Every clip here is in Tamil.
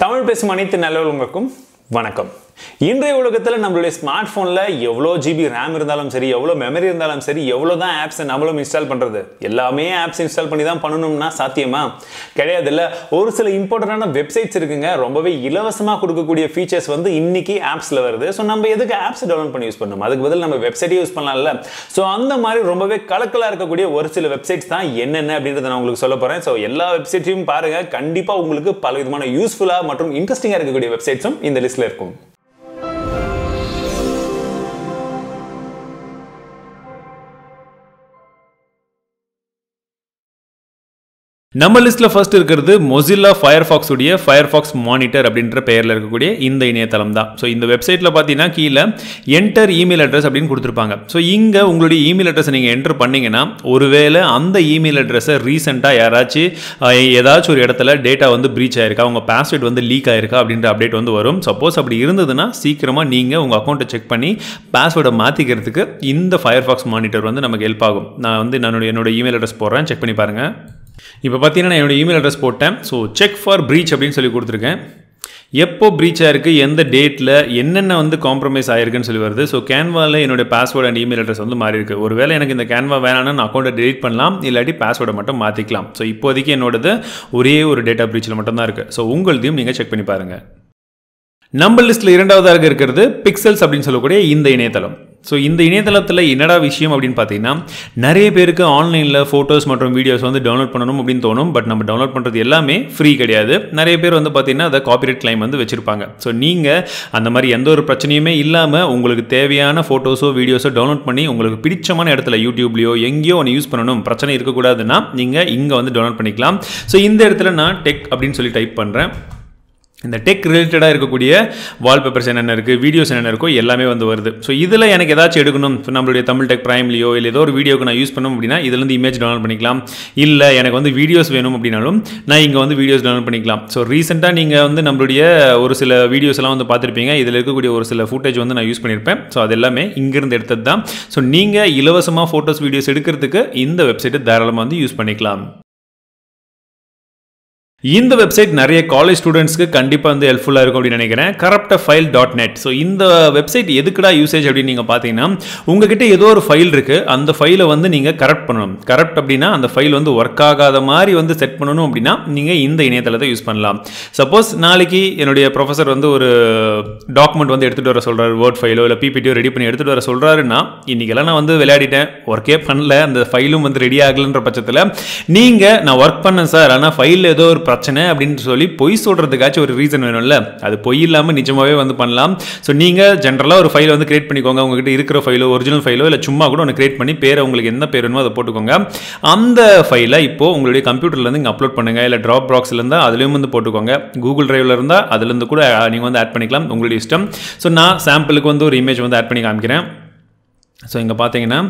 தமிழ் பேசும் அனைத்து நல்லவர்களுக்கும் வணக்கம். இன்றைய உலகத்தில் நம்மளுடைய ஸ்மார்ட் ஃபோனில் எவ்வளோ ஜிபி ரேம் இருந்தாலும் சரி எவ்வளோ மெமரி இருந்தாலும் சரி எவ்வளோ தான் ஆப்ஸை நம்மளும் இன்ஸ்டால் பண்ணுறது எல்லாமே ஆப்ஸ் இன்ஸ்டால் பண்ணி தான் பண்ணணும்னா சாத்தியமா? கிடையாது இல்லை ஒரு சில இம்பார்ட்டண்டான வெப்சைட்ஸ் இருக்குங்க. ரொம்பவே இலவசமாக கொடுக்கக்கூடிய ஃபீச்சர்ஸ் வந்து இன்னைக்கு ஆப்ஸில் வருது. ஸோ நம்ம எதுக்கு ஆப்ஸ் டவுன்லோட் பண்ணி யூஸ் பண்ணணும்? அதுக்கு பதில் நம்ம வெப்சைட்டே யூஸ் பண்ணலாம்ல. ஸோ அந்த மாதிரி ரொம்பவே கலக்கலாக இருக்கக்கூடிய ஒரு சில வெப்சைட்ஸ் தான் என்னென்ன அப்படின்றத நான் உங்களுக்கு சொல்ல போகிறேன் ஸோ எல்லா வெப்சைட்டையும் பாருங்கள் கண்டிப்பாக உங்களுக்கு பல விதமான யூஸ்ஃபுல்லாக மற்றும் இன்ட்ரெஸ்டிங்காக இருக்கக்கூடிய வெப்சைட்ஸும் இந்த லிஸ்ட்டில் இருக்கும். நம்ம லிஸ்ட்டில் ஃபர்ஸ்ட் இருக்கிறது மொசில்லா ஃபயர்ஃபாக்ஸ் உடைய ஃபயர்ஃபாக்ஸ் மானிட்டர் அப்படின்ற பெயரில் இருக்கக்கூடிய இந்த இணையதளம் தான் ஸோ இந்த வெப்சைட்டில் பார்த்தீங்கன்னா கீழே என்டர் இமெயில் அட்ரஸ் அப்படின்னு கொடுத்துருப்பாங்க. ஸோ இங்கே உங்களுடைய இமெயில் அட்ரஸை நீங்கள் என்டர் பண்ணிங்கன்னா ஒருவேளை அந்த இமெயில் அட்ரஸை ரீசெண்டாக யாராச்சும் ஏதாச்சும் ஒரு இடத்துல டேட்டா வந்து ப்ரீச் ஆயிருக்கா உங்கள் பாஸ்வேர்ட் வந்து லீக் ஆயிருக்கா அப்படின்ற அப்டேட் வந்து வரும். சப்போஸ் அப்படி இருந்ததுன்னா சீக்கிரமாக நீங்கள் உங்கள் அக்கௌண்ட்டை செக் பண்ணி பாஸ்வேர்டை மாற்றிக்கிறதுக்கு இந்த ஃபயர்ஃபாக்ஸ் மானிட்டர் வந்து நமக்கு ஹெல்ப் ஆகும். நான் வந்து என்னோட என்னோட இமெயில் அட்ரஸ் போடுறேன். செக் பண்ணி பாருங்கள் இப்போ பார்த்தீங்கன்னா நான் என்னோடய இமெயில் அட்ரஸ் போட்டேன். ஸோ செக் ஃபார் ப்ரீச் அப்படின்னு சொல்லி கொடுத்துருக்கேன். எப்போ ப்ரீச் ஆயிருக்கு எந்த டேட்டில் என்னென்ன வந்து காம்ப்ரமைஸ் ஆயிருக்குன்னு சொல்லி வருது. ஸோ கேன்வாவில் என்னுடைய பாஸ்வேர்டு அண்ட் இமெயில் அட்ரஸ் வந்து மாறி ஒரு ஒருவேளை எனக்கு இந்த கேன்வா வேணாம்னா நான் அக்கௌண்ட்டை டெலிட் பண்ணலாம் இல்லாட்டி பாஸ்வேர்டை மட்டும் மாற்றிக்கலாம் ஸோ இப்போதைக்கு என்னோடது ஒரே ஒரு டேட்டா ப்ரீச்சில் மட்டும்தான் இருக்குது ஸோ உங்களதையும் நீங்கள் செக் பண்ணி பாருங்கள் நம்ம லிஸ்ட்டில் இரண்டாவதாக இருக்கிறது பிக்சல்ஸ் அப்படின்னு சொல்லக்கூடிய இந்த இணையதளம். ஸோ இந்த இணையதளத்தில் என்னடா விஷயம் அப்படின்னு பார்த்தீங்கன்னா நிறைய பேருக்கு ஆன்லைனில் ஃபோட்டோஸ் மற்றும் வீடியோஸ் வந்து டவுன்லோட் பண்ணணும் அப்படின்னு தோணும். பட் நம்ம டவுன்லோட் பண்ணுறது எல்லாமே ஃப்ரீ கிடையாது. நிறைய பேர் வந்து பார்த்தீங்கன்னா அதை காப்பிரைட் கிளைம் வந்து வச்சுருப்பாங்க. ஸோ நீங்கள் அந்த மாதிரி எந்த ஒரு பிரச்சனையுமே இல்லாமல் உங்களுக்கு தேவையான ஃபோட்டோஸோ வீடியோஸோ டவுன்லோட் பண்ணி உங்களுக்கு பிடிச்சமான இடத்துல யூடியூப்லையோ எங்கேயோ ஒன்று யூஸ் பண்ணணும் பிரச்சனை இருக்கக்கூடாதுன்னா நீங்கள் இங்கே வந்து டவுன்லோட் பண்ணிக்கலாம். ஸோ இந்த இடத்துல நான் டெக் அப்படின்னு சொல்லி டைப் பண்ணுறேன் இந்த டெக் ரிலேட்டடாக இருக்கக்கூடிய வால்பேப்பர்ஸ் என்னென்ன இருக்குது வீடியோஸ் என்னென்ன இருக்கோ எல்லாமே வந்து வருது. ஸோ இதில் எனக்கு ஏதாச்சும் எடுக்கணும். இப்போ நம்மளுடைய தமிழ் டெக் ப்ரைம்லையோ இல்லை ஏதோ ஒரு வீடியோக்கு நான் யூஸ் பண்ணணும் அப்படின்னா இதுலேருந்து இமேஜ் டவுன்லோட் பண்ணிக்கலாம். இல்லை எனக்கு வந்து வீடியோஸ் வேணும் அப்படின்னாலும் நான் இங்கே வந்து வீடியோஸ் டவுன்லோட் பண்ணிக்கலாம். ஸோ ரீசெண்டாக நீங்கள் வந்து நம்மளுடைய ஒரு சில வீடியோஸ் எல்லாம் வந்து பார்த்துருப்பீங்க. இதில் இருக்கக்கூடிய ஒரு சில ஃபுட்டேஜ் வந்து நான் யூஸ் பண்ணியிருப்பேன் ஸோ அது எல்லாமே இங்கேருந்து எடுத்தது தான் ஸோ நீங்கள் இலவசமாக ஃபோட்டோஸ் வீடியோஸ் எடுக்கிறதுக்கு இந்த வெப்சைட்டை தாராளமாக வந்து யூஸ் பண்ணிக்கலாம். இந்த வெப்சைட் நிறைய காலேஜ் ஸ்டூடெண்ட்ஸ்க்கு கண்டிப்பாக வந்து ஹெல்ப்ஃபுல்லாக இருக்கும் அப்படின்னு நினைக்கிறேன். Corrupt a file dot net so இந்த வெப்சைட் எதுக்குடா யூசேஜ் அப்படின்னு நீங்கள் பார்த்தீங்கன்னா உங்ககிட்ட ஏதோ ஒரு ஃபைல் இருக்குது அந்த ஃபைலை வந்து நீங்கள் கரெக்ட் பண்ணணும். கரெக்ட் அப்படின்னா அந்த ஃபைல் வந்து ஒர்க் ஆகாத மாதிரி வந்து செட் பண்ணணும் அப்படின்னா நீங்கள் இந்த இணையதளத்தை யூஸ் பண்ணலாம். சப்போஸ் நாளைக்கு என்னுடைய ப்ரொஃபஸர் வந்து ஒரு டாக்குமெண்ட் வந்து எடுத்துகிட்டு வர சொல்கிறார் வேர்ட் ஃபைலோ இல்லை பிபிடியோ ரெடி பண்ணி எடுத்துகிட்டு வர சொல்கிறாருன்னா இன்றைக்கெல்லாம் நான் வந்து விளையாடிட்டேன். ஒர்க்கே பண்ணல. அந்த ஃபைலும் வந்து ரெடி ஆகலைன்ற பட்சத்தில் நீங்கள் நான் ஒர்க் பண்ணேன் சார். ஆனால் ஃபைலில் ஏதோ ஒரு பிரச்சனை அப்படின்னு சொல்லி பொய் சொல்கிறதுக்காச்சும் ஒரு ரீசன் வேணும்ல. அது பொய் இல்லாமல் நிஜமாகவே வந்து பண்ணலாம். ஸோ நீங்கள் ஜென்ரலாக ஒரு ஃபைல் வந்து கிரியேட் பண்ணிக்கோங்க. உங்ககிட்ட இருக்கிற ஃபைலோ ஒரிஜினல் ஃபைலோ இல்லை சும்மா கூட ஒன்று கிரியேட் பண்ணி பேரை உங்களுக்கு என்ன பேர் வேணுமோ அதை போட்டுக்கோங்க. அந்த ஃபைலை இப்போ உங்களுடைய கம்ப்யூட்டர்லேருந்து இங்கே அப்லோட் பண்ணுங்கள் இல்லை ட்ராப் பாக்ஸில் இருந்தால் அதுலேயும் வந்து போட்டுக்கோங்க. கூகுள் டிரைவில் இருந்தால் அதுலேருந்து கூட நீங்கள் வந்து ஆட் பண்ணிக்கலாம். உங்களுடைய இஷ்டம். ஸோ நான் சாம்பிளுக்கு வந்து ஒரு இமேஜ் வந்து ஆட் பண்ணி காமிக்கிறேன். ஸோ இங்கே பார்த்தீங்கன்னா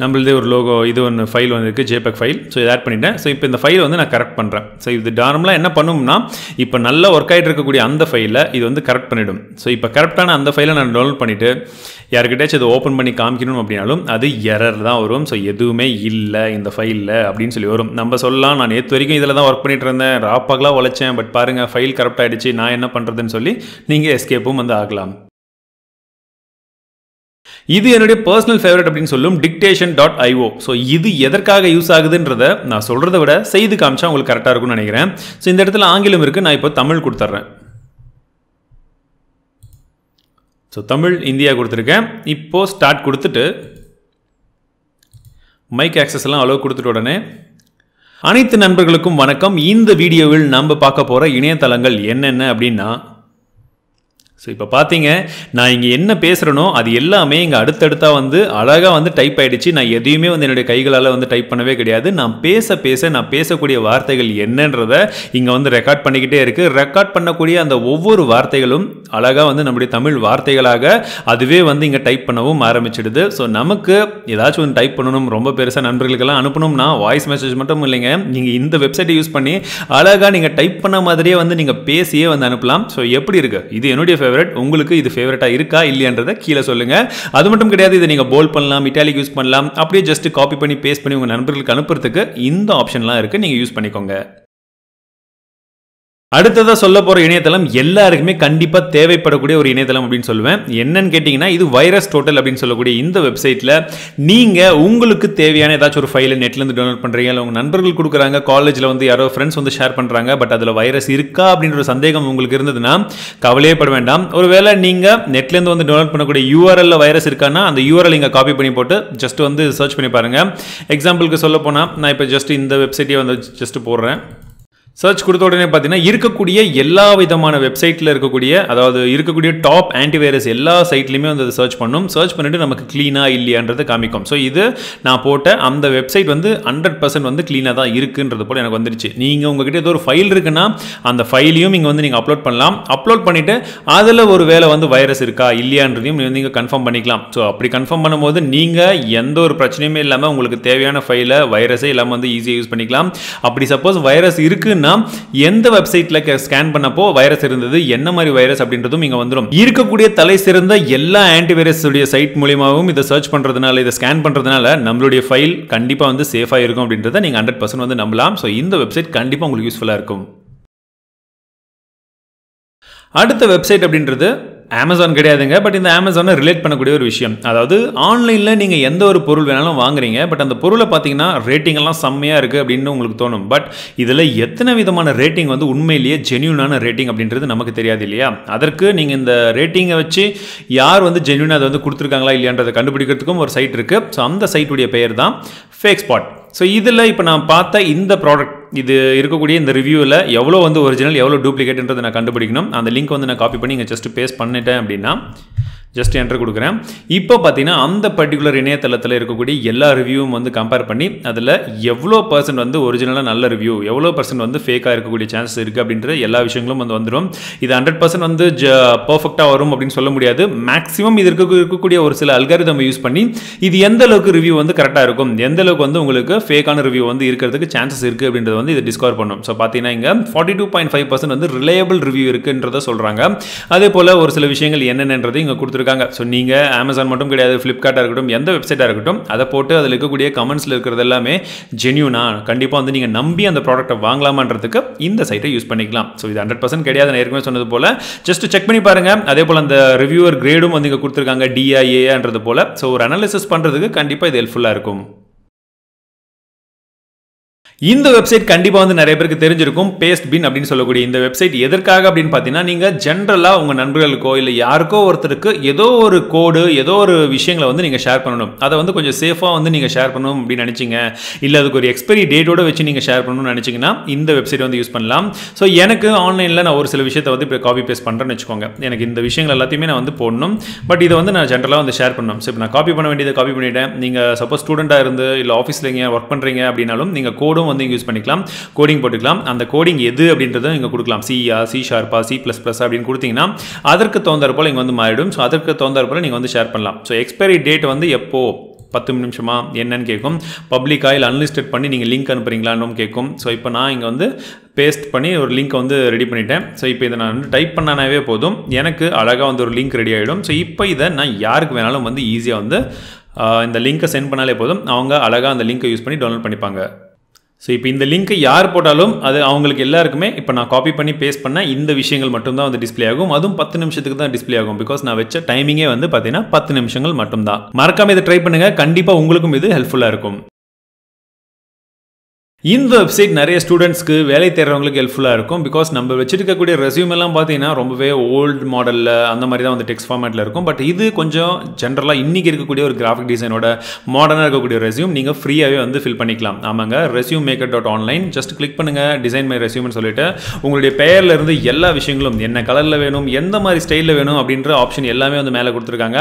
நம்மளதே ஒரு லோகோ இது ஒன்று ஃபைல் ஒன்று இருக்குது ஜேபெக் ஃபைல் ஸோ இதை ஆட் பண்ணிட்டேன். ஸோ இப்போ இந்த ஃபைல் வந்து நான் கரெக்ட் பண்ணுறேன் ஸோ இது நார்மலாக என்ன பண்ணும்னா இப்போ நல்லா ஒர்க் ஆகிட்டு இருக்கக்கூடிய அந்த ஃபைலை இது வந்து கரெக்ட் பண்ணிவிடும் ஸோ இப்போ கரெக்டான அந்த ஃபைலை நான் டவுன்லோட் பண்ணிவிட்டு யாருக்கிட்டாச்சும் இதை ஓப்பன் பண்ணி காமிக்கணும் அப்படின்னாலும் அது எரர் தான் வரும். ஸோ எதுவுமே இல்லை இந்த ஃபைலில் அப்படின்னு சொல்லி வரும். நம்ம சொல்லலாம் நான் நேற்று வரைக்கும் இதில் தான் ஒர்க் பண்ணிட்டு இருந்தேன். ராப்பாகலாம் உழைச்சேன். பட் பாருங்கள் ஃபைல் கரெக்ட் ஆகிடுச்சு நான் என்ன பண்ணுறதுன்னு சொல்லி நீங்கள் எஸ்கேப்பும் வந்து ஆகலாம். இது என்னுடைய பர்சனல் ஃபேவரட் அப்படின்னு சொல்லும் டிக்டேஷன் டாட் ஐஓ ஸோ இது எதற்காக யூஸ் ஆகுதுன்றத நான் சொல்கிறத விட செய்து காமிச்சா உங்களுக்கு கரெக்டாக இருக்கும்னு நினைக்கிறேன். ஸோ இந்த இடத்துல ஆங்கிலம் இருக்குது நான் இப்போ தமிழ் கொடுத்துட்றேன். ஸோ தமிழ் இந்தியா கொடுத்துருக்கேன். இப்போது ஸ்டார்ட் கொடுத்துட்டு மைக் ஆக்சஸ் எல்லாம் அளவு கொடுத்துட்ட உடனே அனைத்து நண்பர்களுக்கும் வணக்கம். இந்த வீடியோவில் நம்ம பார்க்க போகிற இணையதளங்கள் என்னென்ன அப்படின்னா ஸோ இப்போ பார்த்தீங்க நான் இங்கே என்ன பேசுகிறேனோ அது எல்லாமே இங்கே அடுத்தடுத்தா வந்து அழகாக வந்து டைப் ஆகிடுச்சு நான் எதையுமே வந்து என்னுடைய கைகளால் வந்து டைப் பண்ணவே கிடையாது. நான் பேச பேச நான் பேசக்கூடிய வார்த்தைகள் என்னன்றதை இங்கே வந்து ரெக்கார்ட் பண்ணிக்கிட்டே இருக்குது ரெக்கார்ட் பண்ணக்கூடிய அந்த ஒவ்வொரு வார்த்தைகளும் அழகாக வந்து நம்முடைய தமிழ் வார்த்தைகளாக அதுவே வந்து இங்கே டைப் பண்ணவும் ஆரம்பிச்சிடுது. ஸோ நமக்கு ஏதாச்சும் ஒன்று டைப் பண்ணணும் ரொம்ப பெருசாக நண்பர்களுக்கெல்லாம் அனுப்பணும்னா வாய்ஸ் மெசேஜ் மட்டும் இல்லைங்க. நீங்கள் இந்த வெப்சைட்டை யூஸ் பண்ணி அழகாக நீங்கள் டைப் பண்ண மாதிரியே வந்து நீங்கள் பேசியே வந்து அனுப்பலாம். ஸோ எப்படி இருக்குது இது என்னுடைய ஃபேவரட் உங்களுக்கு இது ஃபேவரட்டாக இருக்கா இல்லையன்றதை கீழே சொல்லுங்கள் அது மட்டும் கிடையாது இதை நீங்கள் போல் பண்ணலாம் இட்டாலிக் யூஸ் பண்ணலாம் அப்படியே ஜஸ்ட் காப்பி பண்ணி பேஸ்ட் பண்ணி உங்கள் நண்பர்களுக்கு அனுப்புறதுக்கு இந்த ஆப்ஷன்லாம் இருக்குது நீங்கள் யூஸ் பண்ணிக்கோங்க. அடுத்ததாக சொல்ல போகிற இணையதளம் எல்லாருக்குமே கண்டிப்பாக தேவைப்படக்கூடிய ஒரு இணையதளம் அப்படின்னு சொல்லுவேன். என்னன்னு கேட்டிங்கன்னா இது வைரஸ் டோட்டல் அப்படின்னு சொல்லக்கூடிய இந்த வெப்சைட்டில் நீங்கள் உங்களுக்கு தேவையான ஏதாச்சும் ஒரு ஃபைலை நெட்லேருந்து டவுன்லோட் பண்ணுறீங்க இல்லை உங்கள் நண்பர்கள் கொடுக்குறாங்க காலேஜில் வந்து யாரோ ஃப்ரெண்ட்ஸ் வந்து ஷேர் பண்ணுறாங்க பட் அதில் வைரஸ் இருக்கா அப்படின்ற ஒரு சந்தேகம் உங்களுக்கு இருந்ததுன்னா கவலையே பட வேண்டாம். ஒருவேளை நீங்கள் நெட்லேருந்து வந்து டவுன்லோட் பண்ணக்கூடிய யூஆர்எல்ல வைரஸ் இருக்கான்னா அந்த யூஆர்எல் இங்கே காப்பி பண்ணி போட்டு ஜஸ்ட் வந்து சர்ச் பண்ணி பாருங்கள் எக்ஸாம்பிளுக்கு சொல்ல போனால் நான் இப்போ ஜஸ்ட் இந்த வெப்சைட்டே வந்து ஜஸ்ட் போடுறேன். சர்ச் கொடுத்த உடனே பார்த்தீங்கன்னா இருக்கக்கூடிய எல்லா விதமான வெப்சைட்டில் இருக்கக்கூடிய அதாவது இருக்கக்கூடிய டாப் ஆன்டிவைரஸ் எல்லா சைட்லையுமே வந்து அதை சர்ச் பண்ணும். சர்ச் பண்ணிட்டு நமக்கு க்ளீனாக இல்லையான்றது காமிக்கும். ஸோ இது நான் போட்ட அந்த வெப்சைட் வந்து ஹண்ட்ரட் பர்சன்ட் வந்து க்ளீனாக தான் இருக்குன்றது போல் எனக்கு வந்துருச்சு. நீங்கள் உங்ககிட்ட ஏதோ ஒரு ஃபைல் இருக்குன்னா அந்த ஃபைலையும் இங்கே வந்து நீங்கள் அப்லோட் பண்ணலாம். அப்லோட் பண்ணிவிட்டு அதில் ஒரு வேலை வந்து வைரஸ் இருக்கா இல்லையான்றதையும் நீங்கள் கன்ஃபார்ம் பண்ணிக்கலாம். ஸோ அப்படி கன்ஃபார்ம் பண்ணும்போது நீங்கள் எந்த ஒரு பிரச்சனையுமே இல்லாமல் உங்களுக்கு தேவையான ஃபைலை வைரஸே இல்லாமல் வந்து ஈஸியாக யூஸ் பண்ணிக்கலாம். அப்படி சப்போஸ் வைரஸ் இருக்குன்னா எந்த வெப்சைட்டில் ஸ்கேன் பண்ணப்போ வைரஸ் இருந்தது என்ன மாதிரி வைரஸ் அப்படின்றதும் இங்கே வந்துடும் இருக்கக்கூடிய தலை சிறந்த எல்லா ஆன்டிவைரஸ் உடைய சைட் மூலியமாகவும் இதை சர்ச் பண்ணுறதுனால இதை ஸ்கேன் பண்ணுறதுனால நம்மளுடைய ஃபைல் கண்டிப்பாக வந்து சேஃபாக இருக்கும் அப்படின்றத நீங்கள் ஹண்ட்ரட் பர்சன்ட் வந்து நம்பலாம். ஸோ இந்த வெப்சைட் கண்டிப்பாக உங்களுக்கு யூஸ்ஃபுல்லாக இருக்கும். அடுத்த வெப்சைட் அப்படின்றது அமேசான் கிடையாதுங்க பட் இந்த அமேசானை ரிலேட் பண்ணக்கூடிய ஒரு விஷயம். அதாவது ஆன்லைனில் நீங்கள் எந்த ஒரு பொருள் வேணாலும் வாங்குறீங்க பட் அந்த பொருளை பார்த்தீங்கன்னா ரேட்டிங்கெல்லாம் செம்மையாக இருக்குது அப்படின்னு உங்களுக்கு தோணும். பட் இதில் எத்தனை விதமான ரேட்டிங் வந்து உண்மையிலேயே ஜென்யூனான ரேட்டிங் அப்படின்றது நமக்கு தெரியாது இல்லையா? அதற்கு நீங்கள் இந்த ரேட்டிங்கை வச்சு யார் வந்து ஜென்யூனாக அதை வந்து கொடுத்துருக்காங்களா இல்லையான்றதை கண்டுபிடிக்கிறதுக்கும் ஒரு சைட் இருக்குது ஸோ அந்த சைட்டுடைய பெயர் தான் ஃபேக் ஸ்பாட் ஸோ இதில் இப்போ நான் பார்த்த இந்த ப்ராடக்ட் இது இருக்கக்கூடிய இந்த ரிவ்யூவில் எவ்வளோ வந்து ஒரிஜினல் எவ்வளோ டூப்ளிகேட்ன்றதை நான் கண்டுபிடிக்கணும். அந்த லிங்க் வந்து நான் காப்பி பண்ணி இங்கே ஜஸ்ட் பேஸ்ட் பண்ணிட்டேன் அப்படின்னா ஜஸ்ட் என்ட்ரு கொடுக்குறேன். இப்போ பார்த்தீங்கன்னா அந்த பர்டிகுலர் இணையதளத்தில் இருக்கக்கூடிய எல்லா ரிவ்யூவும் வந்து கம்பேர் பண்ணி அதில் எவ்வளோ பர்சன்ட் வந்து ஒரிஜினலாக நல்ல ரிவ்யூ எவ்வளோ பர்சன்ட் வந்து ஃபேக்காக இருக்கக்கூடிய சான்சஸ் இருக்குது அப்படின்ற எல்லா விஷயங்களும் வந்து வந்துடும் இது ஹண்ட்ரட் பர்சன்ட் வந்து ஜ பர்ஃபெக்டாக வரும் அப்படின்னு சொல்ல முடியாது. மேக்ஸிமம் இது இருக்க இருக்கக்கூடிய ஒரு சில அல்காரிதம் யூஸ் பண்ணி இது எந்த அளவுக்கு ரிவ்யூ வந்து கரெக்டாக இருக்கும் எந்த அளவுக்கு வந்து உங்களுக்கு ஃபேக்கான ரிவ்யூ வந்து இருக்கிறதுக்கு சான்சஸ் இருக்குது அப்படின்றத வந்து இது டிஸ்கவர் பண்ணும். ஸோ பார்த்தீங்கன்னா இங்கே forty two point five percent வந்து ரிலையபிள் ரிவ்யூ இருக்குன்றத சொல்கிறாங்க அதே போல் ஒரு சில விஷயங்கள் என்னென்னன்றது இங்கே கொடுத்துருக்காங்க. ஸோ நீங்கள் அமேசான் மட்டும் கிடையாது ஃப்ளிப்கார்ட்டாக இருக்கட்டும் எந்த வெப்சைட்டாக இருக்கட்டும் அதை போட்டு அதில் இருக்கக்கூடிய கமெண்ட்ஸில் இருக்கிறது எல்லாமே ஜென்யூனா கண்டிப்பாக வந்து நீங்கள் நம்பி அந்த ப்ராடக்ட்டை வாங்கலாமான்றதுக்கு இந்த சைட்டை யூஸ் பண்ணிக்கலாம். ஸோ இது ஹண்ட்ரட் பர்சன்ட் கிடையாது. நான் ஏற்கனவே சொன்னது போல். ஜஸ்ட் செக் பண்ணி பாருங்கள் அதே போல் அந்த ரிவ்யூவர் கிரேடும் வந்து இங்கே கொடுத்துருக்காங்க டிஐஏன்றது போல். ஸோ ஒரு அனாலிசிஸ் பண்ணுறதுக்கு கண்டிப்பாக இது ஹெல்ப்ஃபுல்லாக இருக்கும். இந்த வெப்சைட் கண்டிப்பாக வந்து நிறைய பேருக்கு தெரிஞ்சிருக்கும். பேஸ்ட் பின் அப்படின்னு சொல்லக்கூடிய இந்த வெப்சைட் எதற்காக அப்படின்னு பார்த்தீங்கன்னா நீங்கள் ஜென்ரலாக உங்கள் நண்பர்களுக்கோ இல்லை யாருக்கோ ஒருத்தருக்கு ஏதோ ஒரு கோடு ஏதோ ஒரு விஷயங்களை வந்து நீங்கள் ஷேர் பண்ணணும். அதை வந்து கொஞ்சம் சேஃபாக வந்து நீங்கள் ஷேர் பண்ணணும் அப்படின்னு நினச்சிங்க. இல்லை அதுக்கு ஒரு எக்ஸ்பைரி டேட்டோட வச்சு நீங்கள் ஷேர் பண்ணணும்னு நினச்சிங்கன்னா இந்த வெப்சைட் வந்து யூஸ் பண்ணலாம். ஸோ எனக்கு ஆன்லைனில் நான் ஒரு சில விஷயத்தை வந்து இப்போ காப்பி பேஸ்ட் பண்ணுறேன்னு வச்சுக்கோங்க. எனக்கு இந்த விஷயங்கள் எல்லாத்தையுமே நான் வந்து போடணும். பட் இதை வந்து நான் ஜென்ரலாக வந்து ஷேர் பண்ணணும். ஸோ இப்போ நான் காப்பி பண்ண வேண்டியதை காப்பி பண்ணிவிட்டேன் நீங்கள் சப்போஸ் ஸ்டூடெண்ட்டாக இருந்து இல்லை ஆஃபீஸில் எங்கேயா ஒர்க் பண்ணுறீங்க அப்படின்னாலும் நீங்கள் கோடும் வந்து யூஸ் பண்ணிக்கலாம். கோடிங் போட்டுக்கலாம். அந்த கோடிங் எது அப்படின்றதும் இங்கே கொடுக்கலாம். சிஆ சி ஷார்ப்பா சி ப்ளஸ் ப்ளஸ் அப்படின்னு கொடுத்தீங்கன்னா அதற்கு தகுந்தாற் போல் இங்கே வந்து மாறிடும். ஸோ அதற்கு தகுந்தாற் போல் நீங்கள் வந்து ஷேர் பண்ணலாம். ஸோ எக்ஸ்பைரி டேட் வந்து எப்போ? பத்து நிமிஷமா? என்னன்னு கேட்கும். பப்ளிக்காக இல்லை அன்லிஸ்டட் பண்ணி நீங்கள் லிங்க் அனுப்புறீங்களான்னு கேட்கும். ஸோ இப்போ நான் இங்கே வந்து பேஸ்ட் பண்ணி ஒரு லிங்க்கை வந்து ரெடி பண்ணிட்டேன். ஸோ இப்போ இதை நான் வந்து டைப் பண்ணானாவே போதும். எனக்கு அழகாக வந்து ஒரு லிங்க் ரெடி ஆகிடும் ஸோ இப்போ இதை நான் யாருக்கு வேணாலும் வந்து ஈஸியாக வந்து இந்த லிங்க்கை சென்ட் பண்ணாலே போதும். அவங்க அழகாக அந்த லிங்க்கை யூஸ் பண்ணி டவுன்லோட் பண்ணிப்பாங்க. ஸோ இப்போ இந்த லிங்க்கை யார் போட்டாலும் அது அவங்களுக்கு எல்லாருக்குமே இப்போ நான் காப்பி பண்ணி பேஸ்ட் பண்ண இந்த விஷயங்கள் மட்டும்தான் வந்து டிஸ்பிளே ஆகும். அதுவும் பத்து நிமிஷத்துக்கு தான் டிஸ்பிளே ஆகும். பிகாஸ் நான் வச்ச டைமிங்கே வந்து பார்த்தீங்கன்னா பத்து நிமிஷங்கள் மட்டும்தான். மறக்காம இதை ட்ரை பண்ணுங்கள் கண்டிப்பாக உங்களுக்கும் இது ஹெல்ப்ஃபுல்லாக இருக்கும். இந்த வெப்சைட் நிறைய ஸ்டூடெண்ட்ஸ்க்கு வேலை தேடுறவங்களுக்கு ஹெல்ப்ஃபுல்லாக இருக்கும். பிகாஸ் நம்ம வச்சிருக்கக்கூடிய ரெசியூம் எல்லாம் பார்த்தீங்கன்னா ரொம்பவே ஓல்டு மாடலில் அந்த மாதிரி தான் வந்து டெக்ஸ்ட் ஃபார்மேட்டில் இருக்கும். பட் இது கொஞ்சம் ஜென்ரலாக இன்றைக்கி இருக்கக்கூடிய ஒரு கிராஃபிக் டிசைனோட மாடர்னாக இருக்கக்கூடிய ரெசியூம் நீங்கள் ஃப்ரீயாகவே வந்து ஃபில் பண்ணிக்கலாம். ஆமாங்க resume maker dot online just click பண்ணுங்கள் டிசைன் மை ரெசியூம்னு சொல்லிட்டு உங்களுடைய பெயரில் இருந்து எல்லா விஷயங்களும் என்ன கலரில் வேணும் எந்த மாதிரி ஸ்டைலில் வேணும் அப்படின்ற ஆப்ஷன் எல்லாமே வந்து மேலே கொடுத்துருக்காங்க.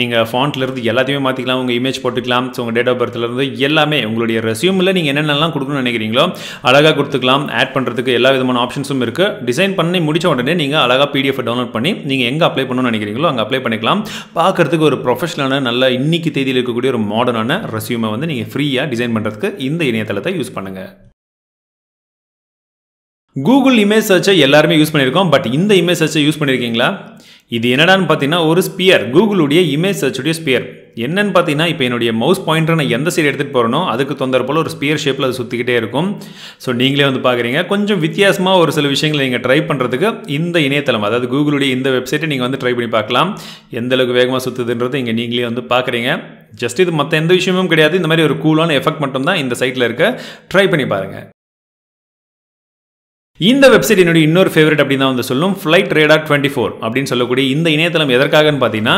நீங்கள் ஃபாண்ட்லேருந்து எல்லாத்தையுமே மாற்றிக்கலாம் உங்கள் இமேஜ் போட்டுக்கலாம். ஸோ உங்கள் டேட் ஆஃப் பர்த்லேருந்து எல்லாமே உங்களுடைய ரெசியூமில் நீங்கள் என்னென்னலாம் கொடுக்கணும்னு நினைக்கிறீங்களோ அழகாக கொடுத்துக்கலாம் ஆட் பண்ணுறதுக்கு எல்லா விதமான ஆப்ஷன்ஸும் இருக்குது டிசைன் பண்ணி முடிச்ச உடனே நீங்கள் அழகாக பிடிஎஃப் டவுன்லோட் பண்ணி நீங்கள் எங்கே அப்ளை பண்ணணும்னு நினைக்கிறீங்களோ அங்கே அப்ளை பண்ணிக்கலாம். பார்க்கறதுக்கு ஒரு ப்ரொஃபஷனலான நல்ல இன்னைக்கு தேதியில் இருக்கக்கூடிய ஒரு மாடர்னான ரெசியூமை வந்து நீங்கள் ஃப்ரீயாக டிசைன் பண்ணுறதுக்கு இந்த இணையதளத்தை யூஸ் பண்ணுங்கள் கூகுள் இமேஜ் சர்ச்சை எல்லாருமே யூஸ் பண்ணியிருக்கோம். பட் இந்த இமேஜ் சர்ச்சை யூஸ் பண்ணியிருக்கீங்களா? இது என்னடான்னு பார்த்தீங்கன்னா ஒரு ஸ்பியர் கூகுளுடைய இமேஜ் சர்ச்சுடைய ஸ்பியர் என்னன்னு பார்த்தீங்கன்னா இப்போ என்னுடைய மவுஸ் பாயிண்டரை நான் எந்த சைடு எடுத்துகிட்டு போகிறனோ அதுக்கு தொந்தர போல் ஒரு ஸ்பியர் ஷேப்பில் அது சுற்றிக்கிட்டே இருக்கும். ஸோ நீங்களே வந்து பார்க்குறீங்க கொஞ்சம் வித்தியாசமாக ஒரு சில விஷயங்களை நீங்கள் ட்ரை பண்ணுறதுக்கு இந்த இணையதளம் அதாவது கூகுளுடைய இந்த வெப்சைட்டை நீங்கள் வந்து ட்ரை பண்ணி பார்க்கலாம் எந்த அளவுக்கு வேகமாக சுற்றுதுன்றது இங்கே நீங்களே வந்து பார்க்குறீங்க ஜஸ்ட் இது மற்ற எந்த விஷயமும் கிடையாது. இந்த மாதிரி ஒரு கூலான எஃபெக்ட் மட்டும் தான் இந்த சைட்டில் இருக்க. ட்ரை பண்ணி பாருங்கள் இந்த வெப்சைட் என்னுடைய இன்னொரு ஃபேவரட் அப்படின்னு தான் வந்து சொல்லும் ஃப்ளைட் ரேடார் டுவெண்ட்டி ஃபோர் அப்படின்னு சொல்லக்கூடிய இந்த இணையதளம் எதற்காகன்னு பார்த்தீங்கன்னா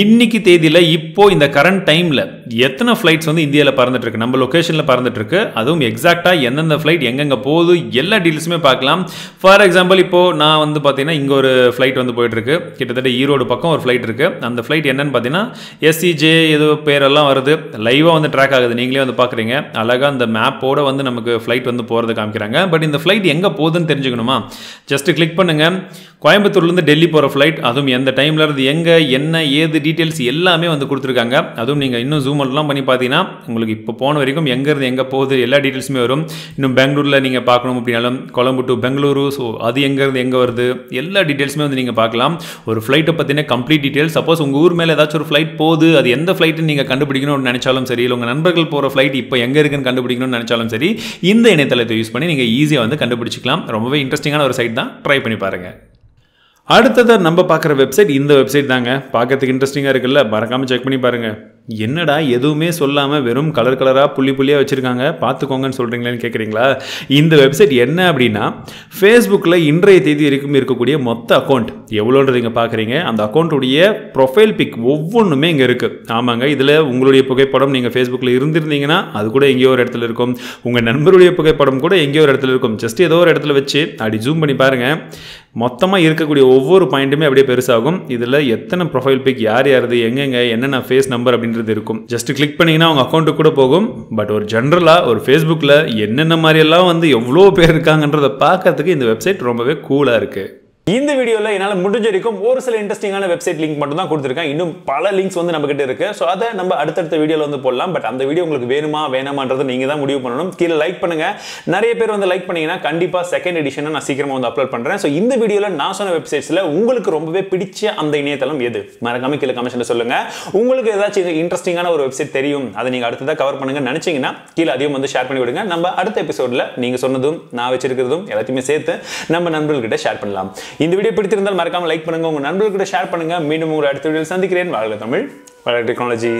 இன்னைக்கு தேதியில் இப்போ இந்த கரண்ட் டைமில் எத்தனை ஃப்ளைட்ஸ் வந்து இந்தியாவில் பறந்துட்டு இருக்கு நம்ம லொக்கேஷனில் பறந்துட்டு இருக்கு அதுவும் எக்ஸாக்டாக எந்தெந்த ஃப்ளைட் எங்கெங்கே போகுது எல்லா டீட்டெயில்ஸுமே பார்க்கலாம். ஃபார் எக்ஸாம்பிள் இப்போது நான் வந்து பார்த்தீங்கன்னா இங்கே ஒரு ஃப்ளைட் வந்து போயிட்டு இருக்கு கிட்டத்தட்ட ஈரோடு பக்கம் ஒரு ஃப்ளைட் இருக்கு. அந்த ஃப்ளைட் என்னன்னு பார்த்தீங்கன்னா எஸ்சிஜே ஏதோ பேரெல்லாம் வருது. லைவாக வந்து ட்ராக் ஆகுது. நீங்களே வந்து பார்க்குறீங்க. அழகாக அந்த மேப்போட வந்து நமக்கு ஃப்ளைட் வந்து போகிறது காமிக்கிறாங்க. பட் இந்த ஃப்ளைட் எங்கே போகுது தெரிஞ்சுக்கணுமா? ஜஸ்ட் கிளிக் பண்ணுங்க. கோயம்புத்தூர்லேருந்து டெல்லி போகிற ஃப்ளைட் அதுவும் எந்த டைமில் இருந்து எங்கே என்ன ஏது டீட்டெயில்ஸ் எல்லாமே வந்து கொடுத்துருக்காங்க. அதுவும் நீங்கள் இன்னும் ஜூமெல்லாம் பண்ணி பார்த்தீங்கன்னா உங்களுக்கு இப்போ போன வரைக்கும் எங்கேருந்து எங்கே போகுது எல்லா டீட்டெயில்ஸுமே வரும். இன்னும் பெங்களூரில் நீங்கள் பார்க்கணும் அப்படின்னாலும் கொழம்பு டு பெங்களூரு ஸோ அது எங்கேருந்து எங்கே வருது எல்லா டீட்டெயில்ஸுமே வந்து நீங்கள் பார்க்கலாம். ஒரு ஃப்ளைட்டை பற்றின கம்ப்ளீட் டீட்டெயில்ஸ் சப்போஸ் உங்கள் ஊர் மேலே ஏதாச்சும் ஒரு ஃப்ளைட் போகுது அது எந்த ஃப்ளைட்டுன்னு நீங்கள் கண்டுபிடிக்கணும்னு நினச்சாலும் சரி இல்லை உங்கள் நண்பர்கள் போகிற ஃப்ளைட் இப்போ எங்கே இருக்குன்னு கண்டுபிடிக்கணும்னு நினச்சாலும் சரி இந்த இணையதளத்தை யூஸ் பண்ணி நீங்கள் ஈஸியாக வந்து கண்டுபிடிச்சிக்கலாம். ரொம்பவே இன்ட்ரெஸ்டிங்கான ஒரு சைட் தான். ட்ரை பண்ணி பாருங்கள் அடுத்ததாக நம்ம பார்க்குற வெப்சைட் இந்த வெப்சைட் தாங்க. பார்க்கறதுக்கு இன்ட்ரெஸ்டிங்காக இருக்குல்ல? மறக்காமல் செக் பண்ணி பாருங்கள் என்னடா எதுவுமே சொல்லாமல் வெறும் கலர் கலராக புள்ளி புள்ளியாக வச்சுருக்காங்க? பார்த்துக்கோங்கன்னு சொல்கிறீங்களேன்னு கேட்குறீங்களா இந்த வெப்சைட் என்ன அப்படின்னா ஃபேஸ்புக்கில் இன்றைய தேதி வரைக்கும் இருக்கக்கூடிய மொத்த அக்கௌண்ட் எவ்வளோன்றது இங்கே பார்க்குறீங்க. அந்த அக்கௌண்ட்டுடைய ப்ரொஃபைல் பிக் ஒவ்வொன்றுமே இங்கே இருக்குது ஆமாங்க இதில் உங்களுடைய புகைப்படம் நீங்கள் ஃபேஸ்புக்கில் இருந்திருந்தீங்கன்னா அது கூட எங்கேயோ ஒரு இடத்துல இருக்கும். உங்கள் நண்பருடைய புகைப்படம் கூட எங்கேயோ ஒரு இடத்துல இருக்கும். ஜஸ்ட் ஏதோ ஒரு இடத்துல வச்சு அப்படி ஜூம் பண்ணி பாருங்கள் மொத்தமாக இருக்கக்கூடிய ஒவ்வொரு பாயிண்ட்டுமே அப்படியே பெருசாகும். இதில் எத்தனை ப்ரொஃபைல் பிக் யார் யாருது எங்கெங்க என்னென்ன ஃபேஸ் நம்பர் அப்படின்றது இருக்கும். ஜஸ்ட் கிளிக் பண்ணிங்கன்னா அவங்க அக்கௌண்ட்டுக்கு கூட போகும். பட் ஒரு ஜென்ரலாக ஒரு ஃபேஸ்புக்கில் என்னென்ன மாதிரியெல்லாம் வந்து எவ்வளோ பேர் இருக்காங்கன்றதை பார்க்கறதுக்கு இந்த வெப்சைட் ரொம்பவே கூலாக இருக்குது இந்த வீடியோவில் என்னால் முடிஞ்ச வரைக்கும் ஒரு சில இன்ட்ரெஸ்டிங்கான வெப்சைட் லிங்க் மட்டும் தான் கொடுத்துருக்கேன். இன்னும் பல லிங்க்ஸ் வந்து நம்ம கிட்ட இருக்கு. ஸோ அதை நம்ம அடுத்தடுத்த வீடியோவில் வந்து போடலாம். பட் அந்த வீடியோ உங்களுக்கு வேணுமா வேணாமான்றது நீங்கள் தான் முடிவு பண்ணணும். கீழே லைக் பண்ணுங்க. நிறைய பேர் வந்து லைக் பண்ணீங்கன்னா கண்டிப்பாக செகண்ட் எடிஷனை நான் சீக்கிரமாக வந்து அப்லோட் பண்ணுறேன் ஸோ இந்த வீடியோவில் நான் சொன்ன வெப்சைட்ஸில் உங்களுக்கு ரொம்பவே பிடிச்ச அந்த இணையதளம் எது? மறக்காம கீழே கமெண்ட்ல சொல்லுங்க. உங்களுக்கு ஏதாச்சும் இன்ட்ரெஸ்டிங்கான ஒரு வெப்சைட் தெரியும் அதை நீங்கள் அடுத்ததாக கவர் பண்ணுங்க நினச்சிங்கன்னா கீழே அதிகம் வந்து ஷேர் பண்ணி விடுங்க. நம்ம அடுத்த எபிசோடில் நீங்கள் சொன்னதும் நான் வச்சிருக்கிறதும் எல்லாத்தையுமே சேர்த்து நம்ம நண்பர்கள்கிட்ட ஷேர் பண்ணலாம். இந்த வீடியோ பிடித்திருந்தால் மறக்காம லைக் பண்ணுங்க. உங்க கூட ஷேர் பண்ணுங்க. மீண்டும் உங்களை அடுத்த வீடியோவில் சந்திக்கிறேன். வாழ்க தமிழ். வளர டெக்னாலஜி